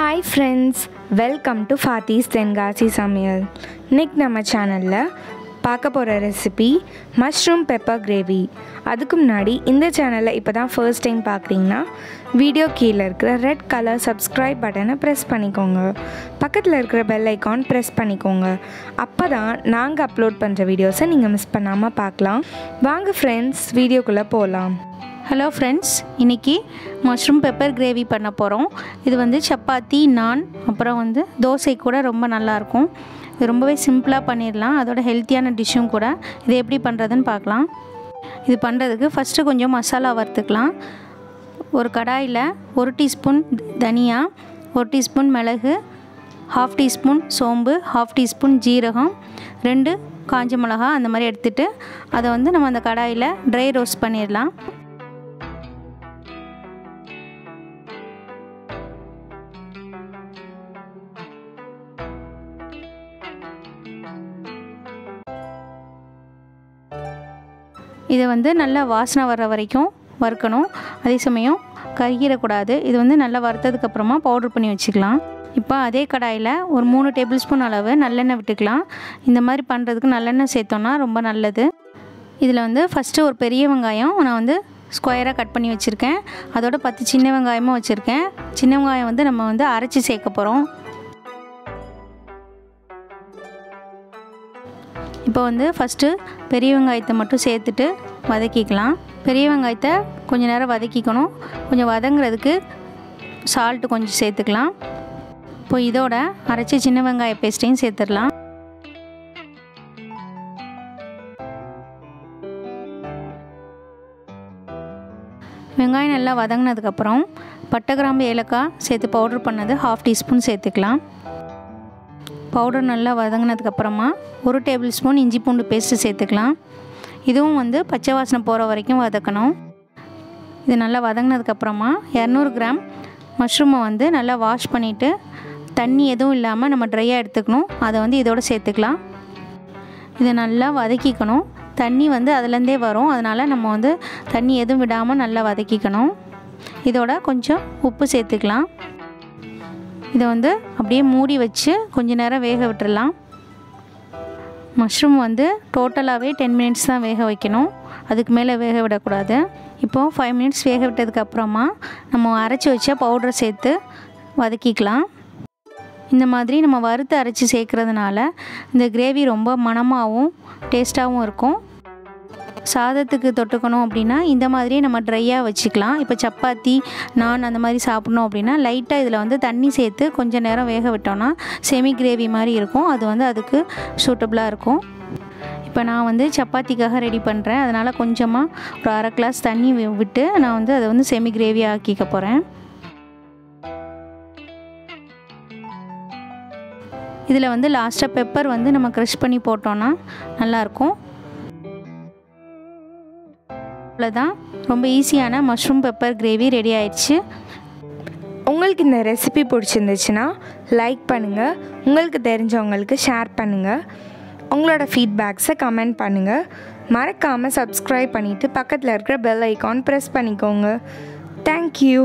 Hi friends welcome to Fathi's Tenkasi சமையல் இன்னைக்கு நம்ம சேனலில் பார்க்க போகிற ரெசிபி மஷ்ரூம் பெப்பர் கிரேவி அதுக்கு முன்னாடி இந்த சேனலை இப்போ தான் ஃபர்ஸ்ட் டைம் பார்க்குறீங்கன்னா வீடியோ கீழே இருக்கிற ரெட் கலர் சப்ஸ்கிரைப் பட்டனை ப்ரெஸ் பண்ணிக்கோங்க. பக்கத்தில் இருக்கிற பெல் ஐக்கான் ப்ரெஸ் பண்ணிக்கோங்க. அப்போ தான் நாங்கள் அப்லோட் பண்ணுற வீடியோஸை நீங்கள் மிஸ் பண்ணாமல் பார்க்கலாம். வாங்க ஃப்ரெண்ட்ஸ் வீடியோக்குள்ளே போகலாம் ஹலோ ஃப்ரெண்ட்ஸ் இன்றைக்கி மஷ்ரூம் பெப்பர் கிரேவி பண்ண போகிறோம் இது வந்து சப்பாத்தி நான் அப்புறம் வந்து தோசை கூட ரொம்ப நல்லாயிருக்கும் இது ரொம்பவே சிம்பிளாக பண்ணிடலாம் அதோட ஹெல்த்தியான டிஷ்ஷும் கூட. இது எப்படி பண்ணுறதுன்னு பார்க்கலாம். இது பண்ணுறதுக்கு ஃபஸ்ட்டு கொஞ்சம் மசாலா வறுத்துக்கலாம். ஒரு கடாயில் ஒரு டீஸ்பூன் தனியா ஒரு டீஸ்பூன் மிளகு ஹாஃப் டீஸ்பூன் சோம்பு ஹாஃப் டீஸ்பூன் ஜீரகம் ரெண்டு காஞ்ச மிளகா அந்த மாதிரி எடுத்துகிட்டு அதை வந்து நம்ம அந்த கடாயில் ட்ரை ரோஸ்ட் பண்ணிடலாம் இதை வந்து நல்லா வாசனை வர்ற வரைக்கும் வறுக்கணும். அதே சமயம் கருகிடக்கூடாது. இது வந்து நல்லா வறுத்ததுக்கப்புறமா பவுட்ரு பண்ணி வச்சுக்கலாம். இப்போ அதே கடாயில் ஒரு மூணு டேபிள் ஸ்பூன் அளவு நல்லெண்ணெய் விட்டுக்கலாம். இந்த மாதிரி பண்ணுறதுக்கு நல்லெண்ணெய் சேர்த்தோன்னா ரொம்ப நல்லது. இதில் வந்து ஃபஸ்ட்டு ஒரு பெரிய வெங்காயம் நான் வந்து ஸ்கொயராக கட் பண்ணி வச்சுருக்கேன். அதோட பத்து சின்ன வெங்காயமும் வச்சுருக்கேன். சின்ன வெங்காயம் வந்து நம்ம வந்து அரைச்சி சேர்க்க போகிறோம் இப்போ வந்து ஃபஸ்ட்டு பெரிய வெங்காயத்தை மட்டும் சேர்த்துட்டு வதக்கிக்கலாம். பெரிய வெங்காயத்தை கொஞ்சம் நேரம் வதக்கிக்கணும். கொஞ்சம் வதங்குறதுக்கு சால்ட்டு கொஞ்சம் சேர்த்துக்கலாம். இப்போ இதோட அரைச்சி சின்ன வெங்காய பேஸ்ட்டையும் சேர்த்துடலாம். வெங்காயம் நல்லா வதங்கினதுக்கப்புறம் பட்டை கிராம்பு ஏலக்காய் சேர்த்து பவுட்ரு பண்ணது ஹாஃப் டீஸ்பூன் சேர்த்துக்கலாம். பவுடர் நல்லா வதங்கினதுக்கப்புறமா ஒரு டேபிள் ஸ்பூன் இஞ்சி பூண்டு பேஸ்ட்டு சேர்த்துக்கலாம். இதுவும் வந்து பச்சை வாசனை போகிற வரைக்கும் வதக்கணும். இது நல்லா வதங்கினதுக்கப்புறமா இரநூறு கிராம் மஷ்ரூமை வந்து நல்லா வாஷ் பண்ணிவிட்டு தண்ணி எதுவும் இல்லாமல் நம்ம ட்ரையாக எடுத்துக்கணும். அதை வந்து இதோடு சேர்த்துக்கலாம். இதை நல்லா வதக்கிக்கணும். தண்ணி வந்து அதுலேருந்தே வரும். அதனால் நம்ம வந்து தண்ணி எதுவும் விடாமல் நல்லா வதக்கிக்கணும். இதோட கொஞ்சம் உப்பு சேர்த்துக்கலாம். இதை வந்து அப்படியே மூடி வச்சு கொஞ்ச நேரம் வேக விட்டுறலாம். மஷ்ரூம் வந்து டோட்டலாகவே டென் மினிட்ஸ் தான் வேக வைக்கணும். அதுக்கு மேலே வேக விடக்கூடாது. இப்போது ஃபைவ் மினிட்ஸ் வேக விட்டதுக்கப்புறமா நம்ம அரைச்சி வச்ச பவுடரை சேர்த்து வதக்கிக்கலாம். இந்த மாதிரி நம்ம வறுத்து அரைச்சி சேர்க்குறதுனால இந்த கிரேவி ரொம்ப மணமாகவும் டேஸ்ட்டாகவும் இருக்கும். சாதத்துக்கு தொட்டுக்கணும் அப்படின்னா இந்த மாதிரியே நம்ம ட்ரையாக வச்சுக்கலாம். இப்போ சப்பாத்தி நான் அந்த மாதிரி சாப்பிட்ணும் அப்படின்னா லைட்டாக இதில் வந்து தண்ணி சேர்த்து கொஞ்சம் நேரம் வேக விட்டோன்னா செமி கிரேவி மாதிரி இருக்கும். அது வந்து அதுக்கு சூட்டபுளாக இருக்கும். இப்போ நான் வந்து சப்பாத்திக்காக ரெடி பண்ணுறேன் அதனால் கொஞ்சமாக ஒரு அரை கிளாஸ் தண்ணி விட்டு நான் வந்து அதை வந்து செமி கிரேவி ஆக்கிக்க போகிறேன் இதில் வந்து லாஸ்ட்டாக பெப்பர் வந்து நம்ம க்ரஷ் பண்ணி போட்டோன்னா நல்லாயிருக்கும் அவ்வளோதான் ரொம்ப ஈஸியான மஷ்ரூம் பெப்பர் கிரேவி ரெடி ஆயிடுச்சு. உங்களுக்கு இந்த ரெசிபி பிடிச்சிருந்துச்சுன்னா லைக் பண்ணுங்கள் உங்களுக்கு தெரிஞ்சவங்களுக்கு ஷேர் பண்ணுங்கள் உங்களோட ஃபீட்பேக்ஸை கமெண்ட் பண்ணுங்கள் மறக்காமல் சப்ஸ்கிரைப் பண்ணிவிட்டு பக்கத்தில் இருக்கிற பெல் ஐக்கான் ப்ரெஸ் பண்ணிக்கோங்க. Thank you